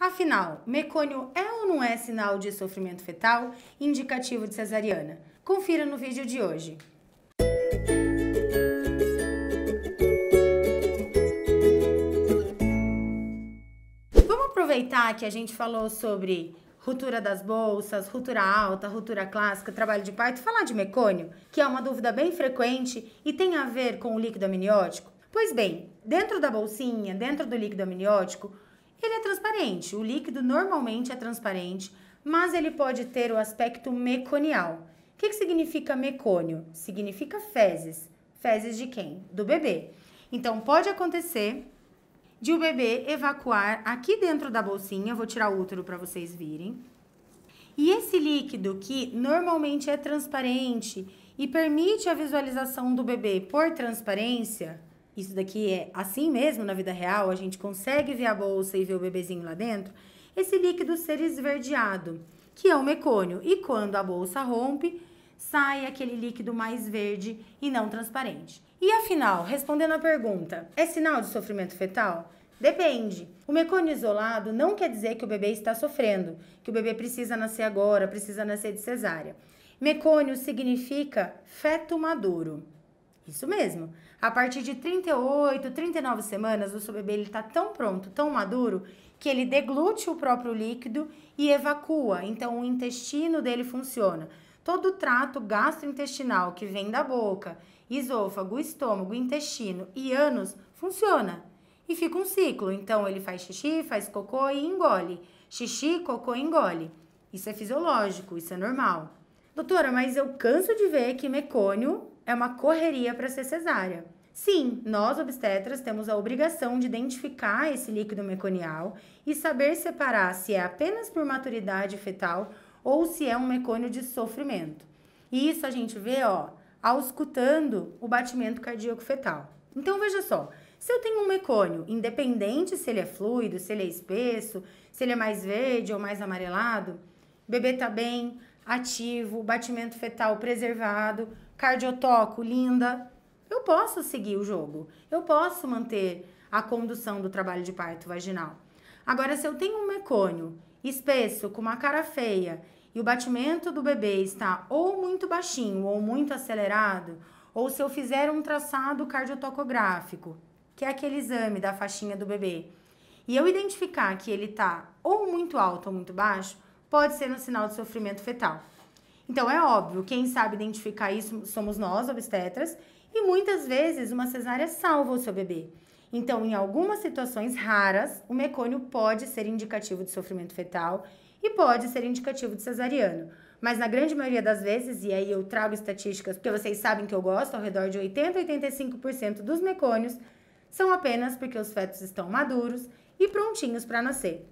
Afinal, mecônio é ou não é sinal de sofrimento fetal indicativo de cesariana? Confira no vídeo de hoje. Vamos aproveitar que a gente falou sobre ruptura das bolsas, ruptura alta, ruptura clássica, trabalho de parto, falar de mecônio, que é uma dúvida bem frequente e tem a ver com o líquido amniótico? Pois bem, dentro da bolsinha, dentro do líquido amniótico, ele é transparente. O líquido normalmente é transparente, mas ele pode ter o aspecto meconial. O que, que significa mecônio? Significa fezes. Fezes de quem? Do bebê. Então, pode acontecer de o bebê evacuar aqui dentro da bolsinha, vou tirar o útero para vocês virem. E esse líquido que normalmente é transparente e permite a visualização do bebê por transparência, isso daqui é assim mesmo na vida real, a gente consegue ver a bolsa e ver o bebezinho lá dentro, esse líquido ser esverdeado, que é o mecônio. E quando a bolsa rompe, sai aquele líquido mais verde e não transparente. E afinal, respondendo a pergunta, é sinal de sofrimento fetal? Depende. O mecônio isolado não quer dizer que o bebê está sofrendo, que o bebê precisa nascer agora, precisa nascer de cesárea. Mecônio significa feto maduro. Isso mesmo. A partir de 38, 39 semanas, o seu bebê está tão pronto, tão maduro, que ele deglute o próprio líquido e evacua. Então, o intestino dele funciona. Todo o trato gastrointestinal que vem da boca, esôfago, estômago, intestino e ânus funciona. E fica um ciclo. Então, ele faz xixi, faz cocô e engole. Xixi, cocô engole. Isso é fisiológico, isso é normal. Doutora, mas eu canso de ver que mecônio é uma correria para ser cesárea. Sim, nós obstetras temos a obrigação de identificar esse líquido meconial e saber separar se é apenas por maturidade fetal ou se é um mecônio de sofrimento. E isso a gente vê, ó, auscultando o batimento cardíaco fetal. Então veja só, se eu tenho um mecônio, independente se ele é fluido, se ele é espesso, se ele é mais verde ou mais amarelado, o bebê tá bem, ativo, batimento fetal preservado, cardiotoco linda, eu posso seguir o jogo. Eu posso manter a condução do trabalho de parto vaginal. Agora, se eu tenho um mecônio espesso, com uma cara feia, e o batimento do bebê está ou muito baixinho ou muito acelerado, ou se eu fizer um traçado cardiotocográfico, que é aquele exame da faixinha do bebê, e eu identificar que ele está ou muito alto ou muito baixo, pode ser um sinal de sofrimento fetal. Então é óbvio, quem sabe identificar isso somos nós, obstetras, e muitas vezes uma cesárea salva o seu bebê. Então, em algumas situações raras, o mecônio pode ser indicativo de sofrimento fetal e pode ser indicativo de cesariano. Mas na grande maioria das vezes, e aí eu trago estatísticas porque vocês sabem que eu gosto, ao redor de 80 a 85% dos mecônios são apenas porque os fetos estão maduros e prontinhos para nascer.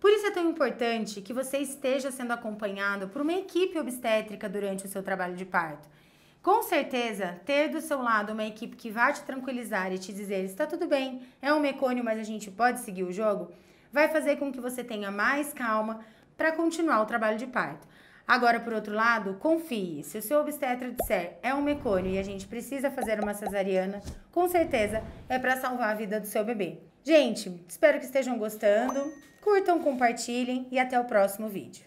Por isso é tão importante que você esteja sendo acompanhado por uma equipe obstétrica durante o seu trabalho de parto. Com certeza, ter do seu lado uma equipe que vai te tranquilizar e te dizer está tudo bem, é um mecônio, mas a gente pode seguir o jogo, vai fazer com que você tenha mais calma para continuar o trabalho de parto. Agora, por outro lado, confie. Se o seu obstetra disser é um mecônio e a gente precisa fazer uma cesariana, com certeza é para salvar a vida do seu bebê. Gente, espero que estejam gostando. Curtam, compartilhem e até o próximo vídeo.